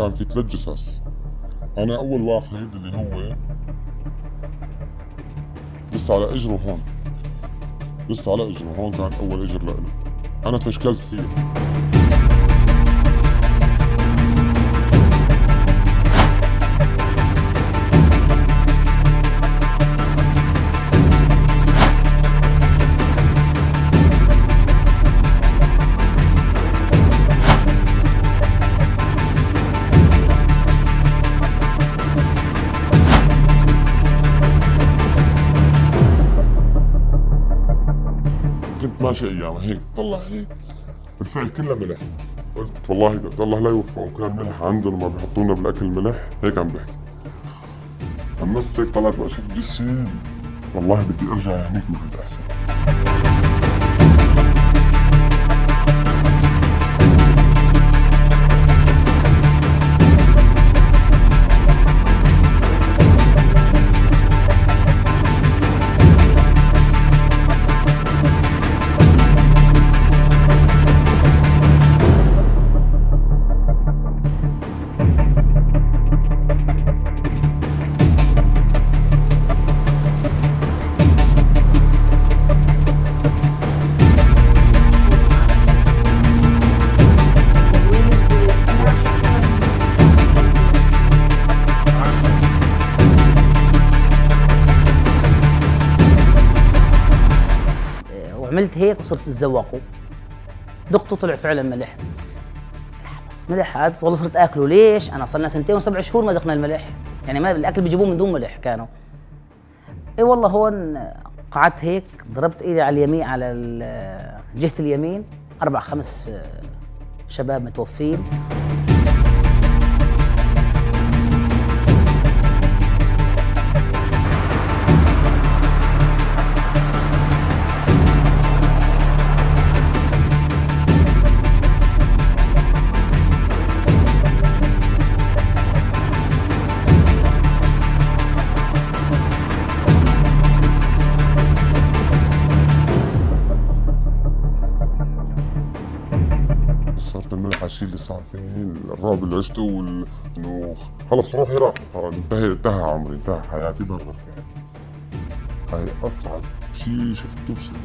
كان في ثلاث جثث أنا أول واحد اللي هو لسه على إجره هون. لسه على إجره هون كان أول إجر لإله أنا تفشكلت فيه. ماشي أيام هيك. طلع هيك بالفعل كلها ملح. قلت والله ده الله لا يوفقهم كان ملح عندهم ما بيحطوا لنا بالأكل ملح هيك عم بحكي النص هيك طلعت واشوف جسم. والله بدي أرجع هنيك ما كنت أحسن. وعملت هيك وصرت اتذوقه دقته طلع فعلا ملح. بس ملح هذا والله صرت آكله. ليش؟ أنا صرنا سنتين وسبع شهور ما دقنا الملح. يعني ما الأكل بيجيبوه من دون ملح كانوا. إي والله هون قعدت هيك ضربت إيدي على اليمين على جهة اليمين. أربع خمس شباب متوفين. صارت الملح الشيء اللي صار فيه الرعب اللي عشته وال... انه خلص روحي راح. ترى انتهى انتهى عمري انتهى حياتي برا. هاي أصعب شيء شفته بسنة